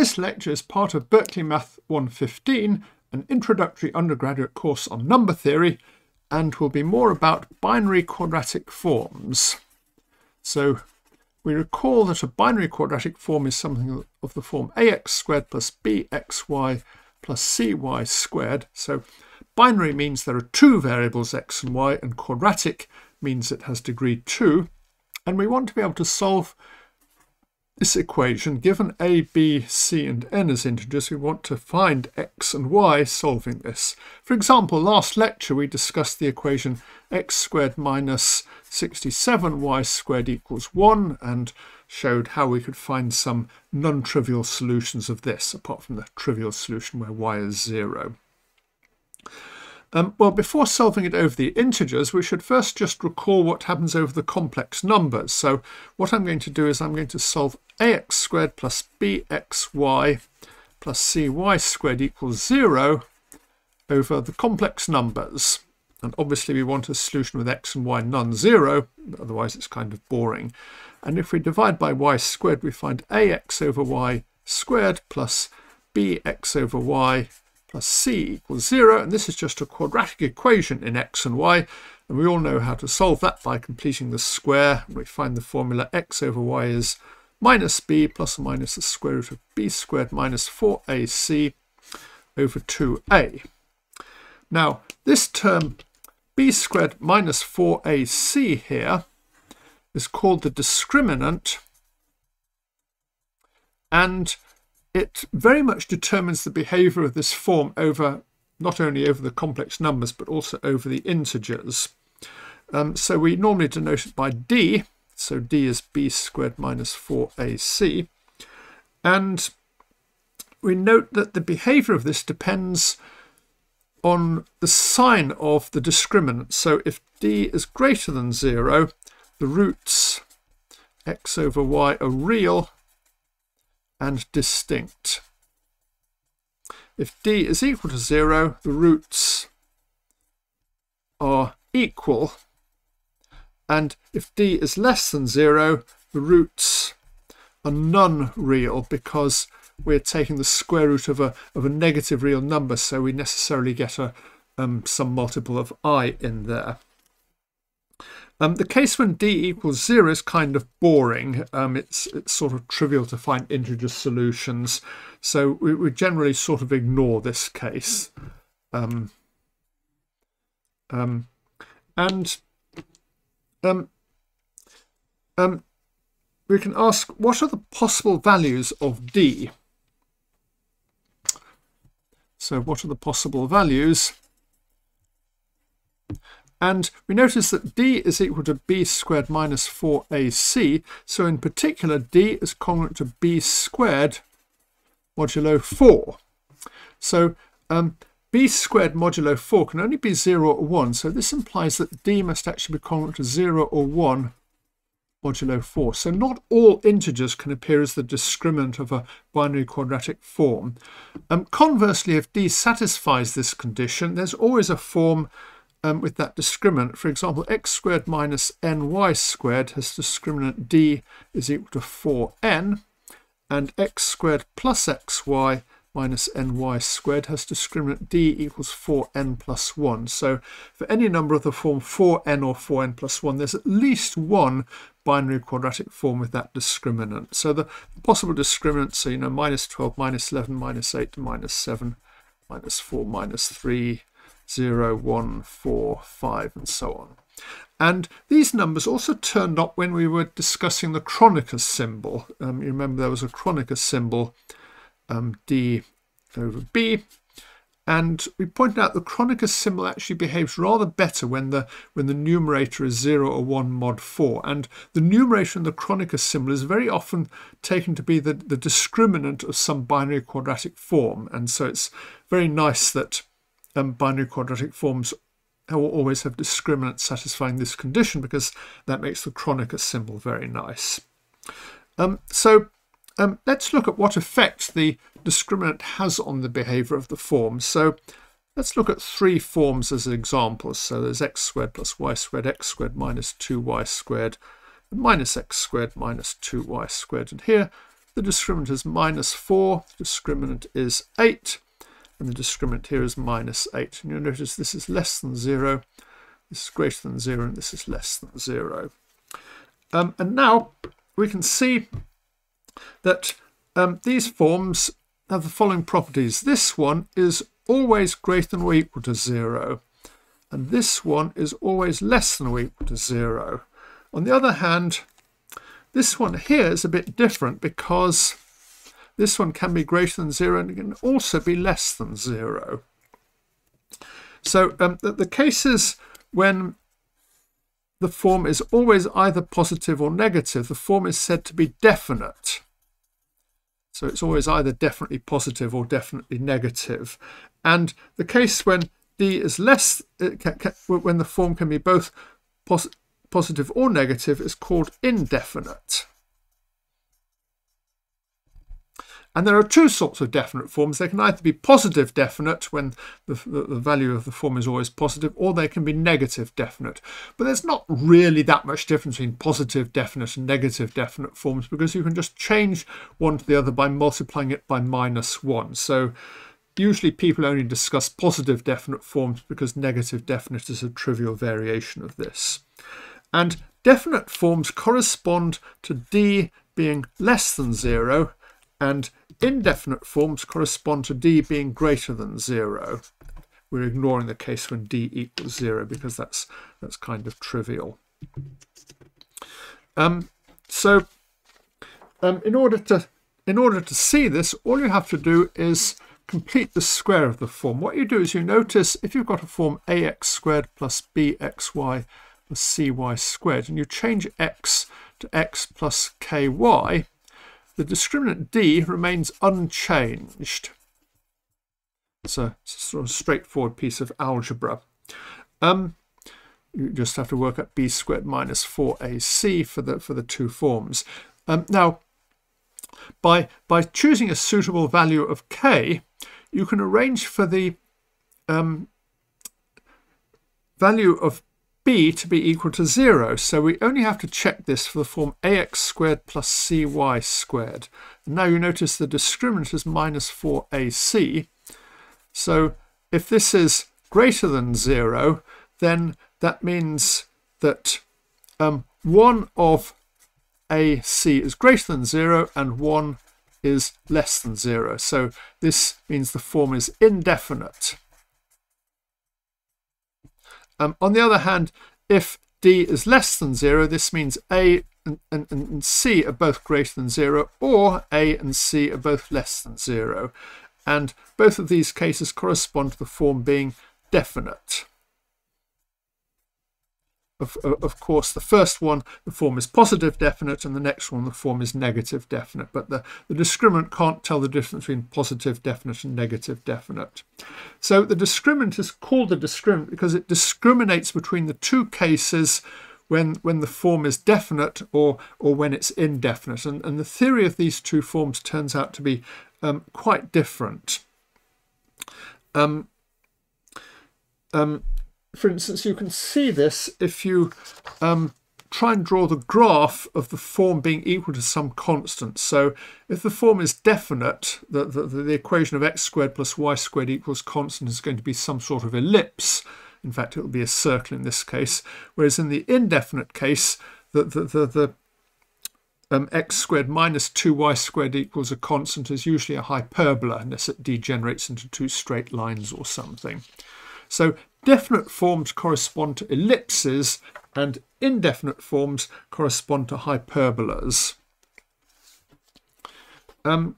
This lecture is part of Berkeley Math 115, an introductory undergraduate course on number theory, and will be more about binary quadratic forms. So we recall that a binary quadratic form is something of the form ax squared plus bxy plus cy squared. So binary means there are two variables x and y, and quadratic means it has degree 2. And we want to be able to solve this equation, given a, b, c and n as integers, we want to find x and y solving this. For example, last lecture we discussed the equation x squared minus 67y squared equals 1 and showed how we could find some non-trivial solutions of this, apart from the trivial solution where y is 0. Um, well, before solving it over the integers, we should first just recall what happens over the complex numbers. So what I'm going to do is I'm going to solve ax squared plus bxy plus cy squared equals 0 over the complex numbers. And obviously we want a solution with x and y non-zero, otherwise it's kind of boring. And if we divide by y squared, we find ax over y squared plus bx over y plus c equals 0, and this is just a quadratic equation in x and y, and we all know how to solve that by completing the square. We find the formula x over y is minus b plus or minus the square root of b squared minus 4ac over 2a. Now, this term b squared minus 4ac here is called the discriminant, and it very much determines the behavior of this form over not only over the complex numbers but also over the integers. Um, so we normally denote it by d, so d is b squared minus 4ac. And we note that the behavior of this depends on the sign of the discriminant. So if d is greater than 0, the roots x over y are real and distinct. If d is equal to 0, the roots are equal, and if d is less than 0, the roots are non-real because we're taking the square root of a, of a negative real number, so we necessarily get a, um, some multiple of i in there. Um, the case when d equals 0 is kind of boring. Um, it's, it's sort of trivial to find integer solutions. So we, we generally sort of ignore this case. Um, um and um, um, we can ask, what are the possible values of d? So what are the possible values? And we notice that d is equal to b squared minus 4ac. So in particular, d is congruent to b squared modulo 4. So um, b squared modulo 4 can only be 0 or 1. So this implies that d must actually be congruent to 0 or 1 modulo 4. So not all integers can appear as the discriminant of a binary quadratic form. Um, conversely, if d satisfies this condition, there's always a form um, with that discriminant. For example, x squared minus ny squared has discriminant d is equal to 4n, and x squared plus xy minus ny squared has discriminant d equals 4n plus 1. So for any number of the form 4n or 4n plus 1, there's at least one binary quadratic form with that discriminant. So the possible discriminants are, you know, minus 12, minus 11, minus 8, minus 7, minus 4, minus 3, 0, 1, 4, 5, and so on. And these numbers also turned up when we were discussing the Kronecker symbol. Um, you remember there was a Kronecker symbol, um, D over B, and we pointed out the Kronecker symbol actually behaves rather better when the when the numerator is 0 or 1 mod 4. And the numerator in the Kronecker symbol is very often taken to be the, the discriminant of some binary quadratic form. And so it's very nice that um, binary quadratic forms will always have discriminants satisfying this condition because that makes the Kronecker symbol very nice. Um, so um, let's look at what effect the discriminant has on the behavior of the form. So let's look at three forms as examples. So there's x squared plus y squared, x squared minus 2y squared, minus x squared minus 2y squared. And here the discriminant is minus 4, the discriminant is 8, and the discriminant here is minus 8. And you'll notice this is less than 0, this is greater than 0, and this is less than 0. Um, and now we can see that um, these forms have the following properties. This one is always greater than or equal to 0, and this one is always less than or equal to 0. On the other hand, this one here is a bit different because this one can be greater than 0 and it can also be less than 0. So um, the, the cases when the form is always either positive or negative, the form is said to be definite. So it's always either definitely positive or definitely negative. And the case when d is less, uh, when the form can be both pos positive or negative, is called indefinite. And there are two sorts of definite forms. They can either be positive definite, when the, the, the, value of the form is always positive, or they can be negative definite. But there's not really that much difference between positive definite and negative definite forms because you can just change one to the other by multiplying it by minus 1. So usually people only discuss positive definite forms because negative definite is a trivial variation of this. And definite forms correspond to d being less than 0 and indefinite forms correspond to d being greater than 0. We're ignoring the case when d equals 0 because that's, that's kind of trivial. Um, so um, in, order to, in order to see this, all you have to do is complete the square of the form. What you do is you notice if you've got a form ax squared plus bxy plus cy squared, and you change x to x plus ky, the discriminant d remains unchanged. It's a sort of straightforward piece of algebra. Um, you just have to work out b squared minus 4ac for the for the two forms. Um, now, by by choosing a suitable value of k, you can arrange for the um, value of b to be equal to 0. So we only have to check this for the form ax squared plus cy squared. And now you notice the discriminant is minus 4ac. So if this is greater than 0, then that means that um, 1 of ac is greater than 0 and 1 is less than 0. So this means the form is indefinite. Um, on the other hand, if d is less than 0, this means a and, and, and, c are both greater than 0, or a and c are both less than 0. And both of these cases correspond to the form being definite. Of, of, course, the first one, the form is positive definite, and the next one, the form is negative definite. But the, the discriminant can't tell the difference between positive definite and negative definite. So the discriminant is called the discriminant because it discriminates between the two cases when, when the form is definite or, or when it's indefinite. And, and the theory of these two forms turns out to be um, quite different. Um, um, for instance, you can see this if you um, try and draw the graph of the form being equal to some constant. So if the form is definite, the, the, the equation of x squared plus y squared equals constant is going to be some sort of ellipse. In fact, it will be a circle in this case. Whereas in the indefinite case, the, the, the, the um, x squared minus 2y squared equals a constant is usually a hyperbola unless it degenerates into two straight lines or something. So Definite forms correspond to ellipses and indefinite forms correspond to hyperbolas. Um,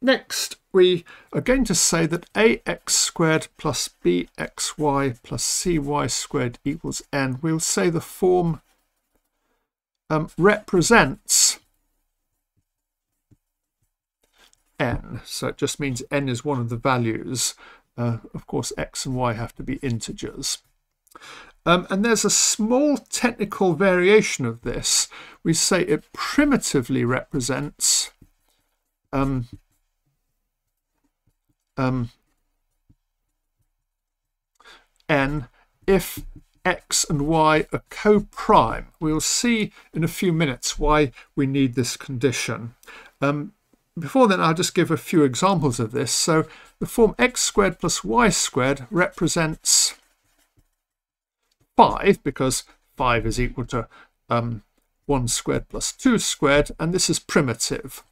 next, we are going to say that ax squared plus bxy plus cy squared equals n. We'll say the form um, represents n. So it just means n is one of the values. Uh, of course, x and y have to be integers. Um, and there's a small technical variation of this. We say it primitively represents um, um, n if x and y are co-prime. We'll see in a few minutes why we need this condition. Um, before then, I'll just give a few examples of this. So the form x squared plus y squared represents 5 because 5 is equal to um, 1 squared plus 2 squared, and this is primitive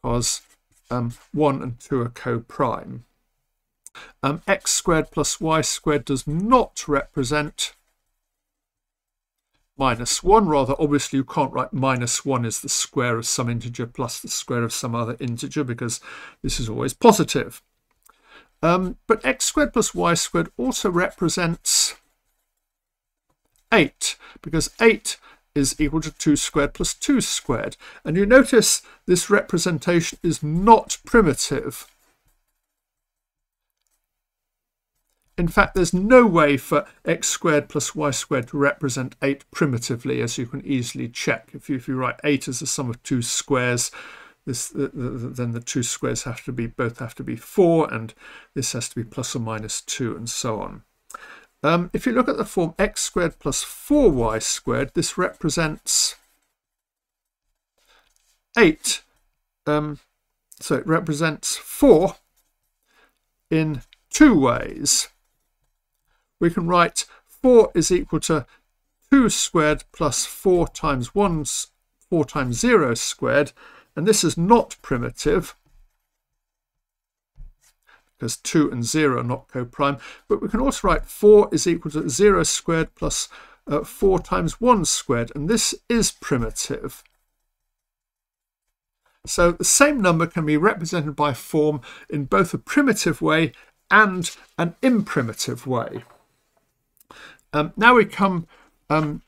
because um, 1 and 2 are co-prime. Um, x squared plus y squared does not represent minus 1. Rather, obviously, you can't write minus 1 is the square of some integer plus the square of some other integer because this is always positive. Um, but x squared plus y squared also represents 8 because 8 is equal to 2 squared plus 2 squared. And you notice this representation is not primitive. In fact, there's no way for x squared plus y squared to represent 8 primitively, as you can easily check. If you, if you write 8 as the sum of two squares, this, the, the, then the two squares have to be both have to be 4, and this has to be plus or minus 2, and so on. Um, if you look at the form x squared plus 4y squared, this represents 8. Um, so it represents 4 in two ways we can write 4 is equal to 2 squared plus 4 times 1, 4 times 0 squared, and this is not primitive because 2 and 0 are not co-prime, but we can also write 4 is equal to 0 squared plus uh, 4 times 1 squared, and this is primitive. So the same number can be represented by form in both a primitive way and an imprimitive way. Um, now we come um,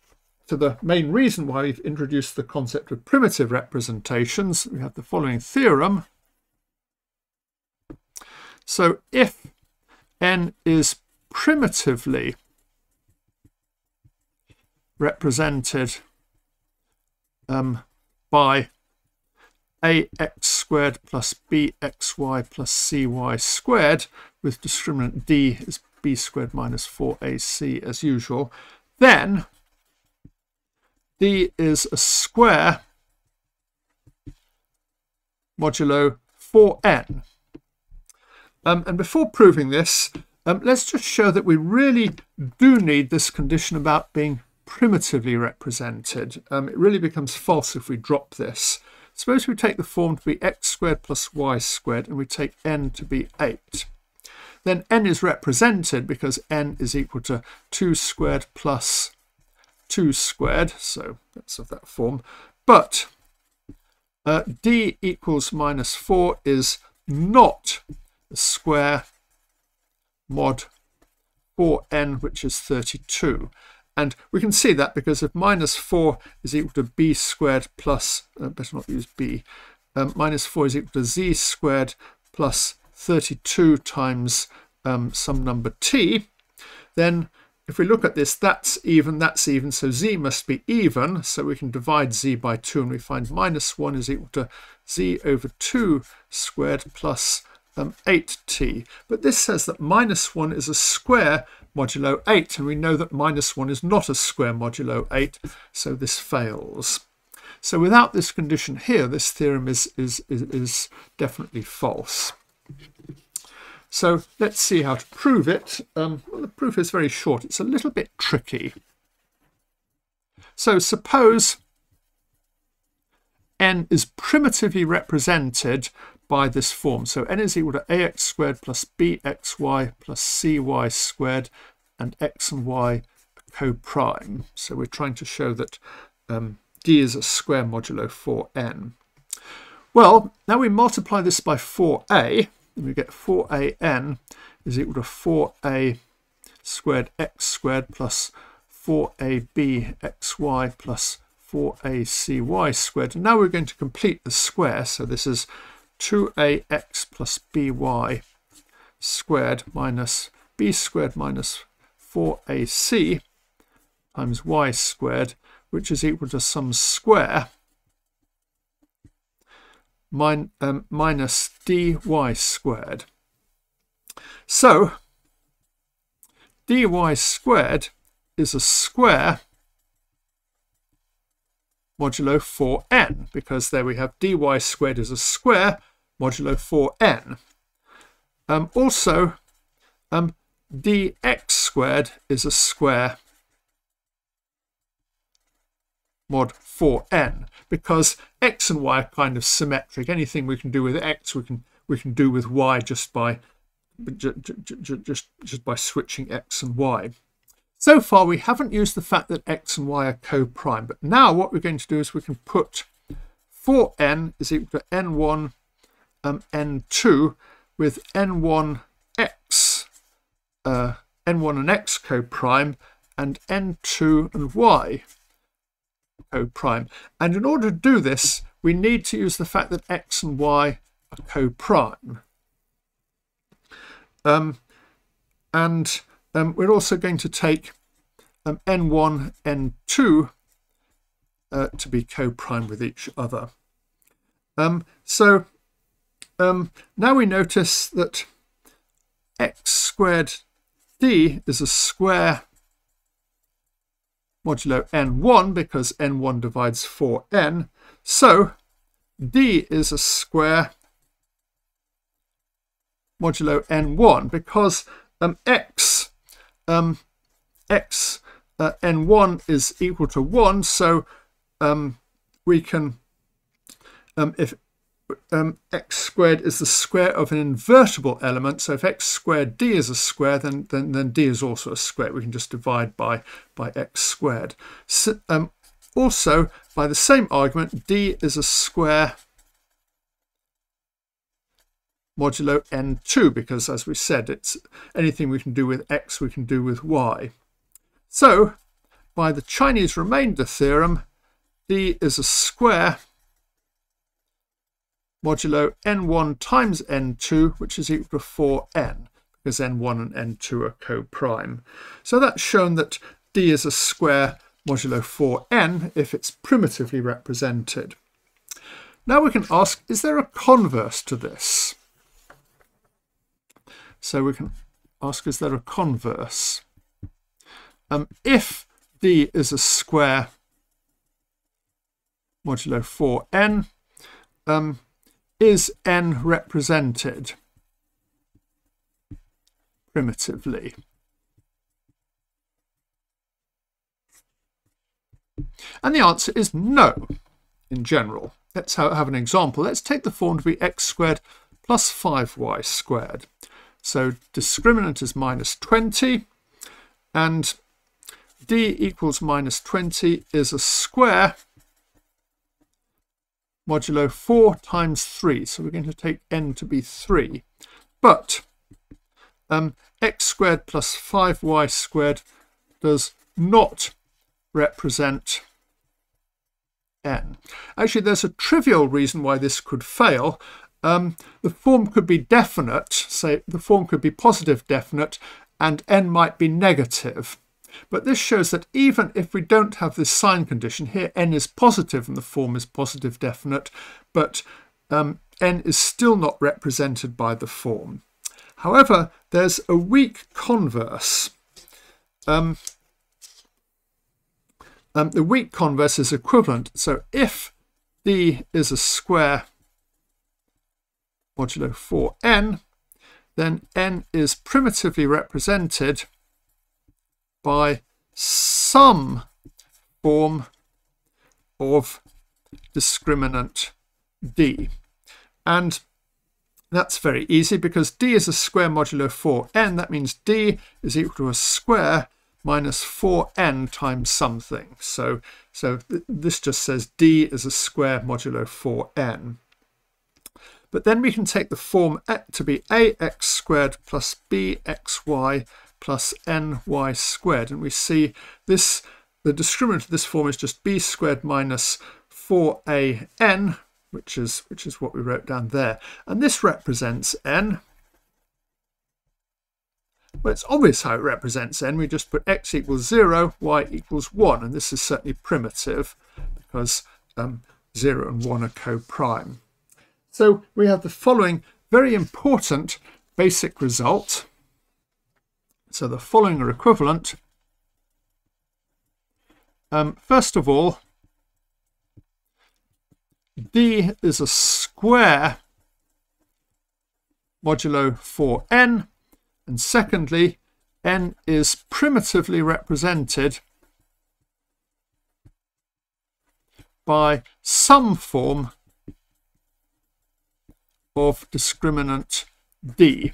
to the main reason why we've introduced the concept of primitive representations. We have the following theorem. So if n is primitively represented um, by ax squared plus bxy plus cy squared with discriminant d is b squared minus 4ac as usual. Then d is a square modulo 4n. Um, and before proving this, um, let's just show that we really do need this condition about being primitively represented. Um, it really becomes false if we drop this. Suppose we take the form to be x squared plus y squared and we take n to be 8 then n is represented because n is equal to 2 squared plus 2 squared, so that's of that form. But uh, d equals minus 4 is not the square mod 4n, which is 32. And we can see that because if minus 4 is equal to b squared plus, uh, better not use b, um, minus 4 is equal to z squared plus 32 times um, some number t, then if we look at this, that's even, that's even, so z must be even, so we can divide z by 2 and we find minus 1 is equal to z over 2 squared plus um, 8t. But this says that minus 1 is a square modulo 8, and we know that minus 1 is not a square modulo 8, so this fails. So without this condition here, this theorem is, is, is, is definitely false. So let's see how to prove it. Um, well, the proof is very short. It's a little bit tricky. So suppose n is primitively represented by this form. So n is equal to ax squared plus bxy plus cy squared and x and y co-prime. So we're trying to show that um, d is a square modulo 4n. Well, now we multiply this by 4a, then we get 4an is equal to 4a squared x squared plus 4ab xy plus 4acy squared. And now we're going to complete the square. So this is 2ax plus by squared minus b squared minus 4ac times y squared, which is equal to some square min, um, minus dy squared. So dy squared is a square modulo 4n, because there we have dy squared is a square modulo 4n. Um, also, um, dx squared is a square mod 4n because x and y are kind of symmetric. Anything we can do with x, we can we can do with y just by just, just, just by switching x and y. So far, we haven't used the fact that x and y are co-prime, but now what we're going to do is we can put 4n is equal to n1 um, n2 with n1x, uh, n1 and x co-prime, and n2 and y co-prime. And in order to do this, we need to use the fact that x and y are co-prime. Um, and um, we're also going to take um, n1, n2 uh, to be co-prime with each other. Um, so um, now we notice that x squared d is a square modulo n1 because n1 divides 4n. So d is a square modulo n1 because um, x um, x uh, n1 is equal to 1 so um, we can um, if um, x squared is the square of an invertible element so if x squared d is a square then then, then d is also a square we can just divide by by x squared so, um, also by the same argument d is a square modulo n2 because as we said it's anything we can do with x we can do with y. So by the Chinese remainder theorem d is a square modulo n1 times n2 which is equal to 4n because n1 and n2 are co-prime. So that's shown that d is a square modulo 4n if it's primitively represented. Now we can ask, is there a converse to this? So we can ask, is there a converse? Um, if d is a square modulo 4n, um, is n represented primitively? And the answer is no, in general. Let's have an example. Let's take the form to be x squared plus 5y squared. So discriminant is minus 20 and d equals minus 20 is a square modulo 4 times 3. So we're going to take n to be 3. But um, x squared plus 5y squared does not represent n. Actually, there's a trivial reason why this could fail, um, the form could be definite, say the form could be positive definite, and n might be negative. But this shows that even if we don't have this sign condition, here n is positive and the form is positive definite, but um, n is still not represented by the form. However, there's a weak converse. Um, um, the weak converse is equivalent. So if d is a square modulo 4n, then n is primitively represented by some form of discriminant d. And that's very easy because d is a square modulo 4n. That means d is equal to a square minus 4n times something. So, so th this just says d is a square modulo 4n. But then we can take the form to be ax squared plus bxy plus ny squared. And we see this, the discriminant of this form is just b squared minus 4an, which is, which is what we wrote down there. And this represents n. Well, it's obvious how it represents n. We just put x equals 0, y equals 1. And this is certainly primitive because um, 0 and 1 are co-prime. So we have the following very important basic result. So the following are equivalent. Um, first of all, d is a square modulo 4n, and secondly, n is primitively represented by some form of discriminant d.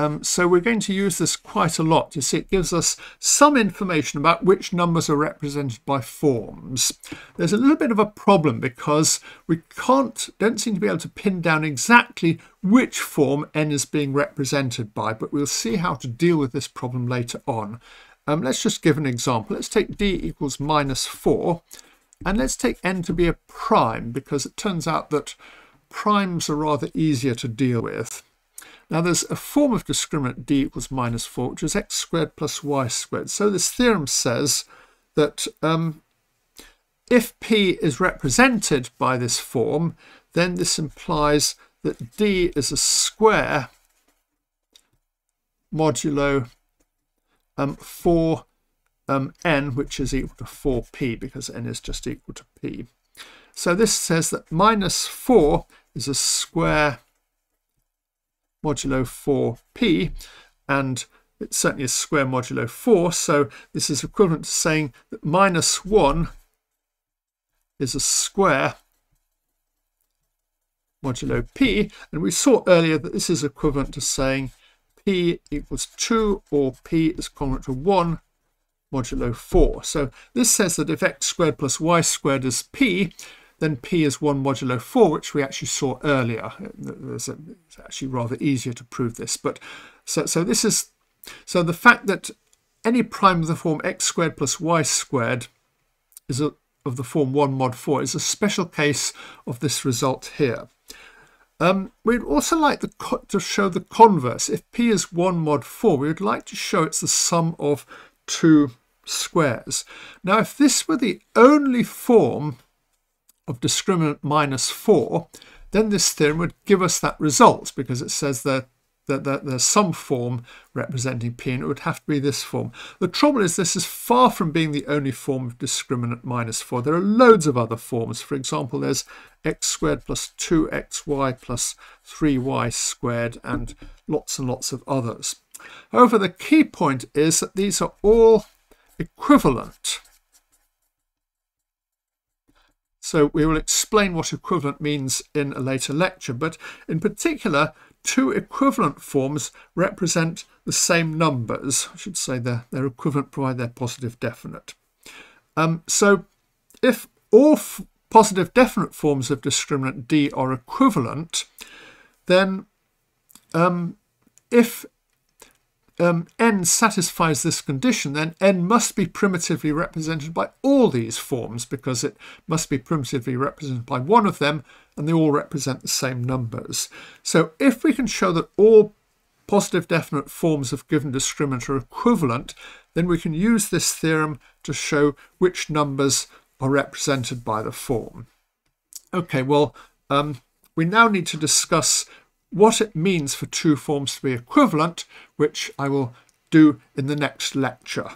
Um, so we're going to use this quite a lot. You see, it gives us some information about which numbers are represented by forms. There's a little bit of a problem because we can't, don't seem to be able to pin down exactly which form n is being represented by, but we'll see how to deal with this problem later on. Um, let's just give an example. Let's take d equals minus 4, and let's take n to be a prime, because it turns out that primes are rather easier to deal with. Now there's a form of discriminant d equals minus 4, which is x squared plus y squared. So this theorem says that um, if p is represented by this form, then this implies that d is a square modulo um, 4 um, n, which is equal to 4p, because n is just equal to p. So this says that minus 4 is a square modulo 4p, and it's certainly a square modulo 4, so this is equivalent to saying that minus 1 is a square modulo p, and we saw earlier that this is equivalent to saying p equals 2 or p is congruent to 1 modulo 4. So this says that if x squared plus y squared is p, then p is 1 modulo 4, which we actually saw earlier. It's actually rather easier to prove this. But so, so this is so the fact that any prime of the form x squared plus y squared is a, of the form 1 mod 4 is a special case of this result here. Um, we'd also like the, to show the converse. If p is 1 mod 4, we would like to show it's the sum of two squares. Now, if this were the only form of discriminant minus 4, then this theorem would give us that result because it says that, that, that there's some form representing p and it would have to be this form. The trouble is this is far from being the only form of discriminant minus 4. There are loads of other forms. For example, there's x squared plus 2xy plus 3y squared and lots and lots of others. However, the key point is that these are all equivalent. So we will explain what equivalent means in a later lecture, but in particular, two equivalent forms represent the same numbers. I should say they're, they're equivalent provided they're positive definite. Um, so if all positive definite forms of discriminant D are equivalent, then um, if um, n satisfies this condition, then n must be primitively represented by all these forms because it must be primitively represented by one of them and they all represent the same numbers. So if we can show that all positive definite forms of given discriminant are equivalent, then we can use this theorem to show which numbers are represented by the form. Okay, well, um, we now need to discuss what it means for two forms to be equivalent, which I will do in the next lecture.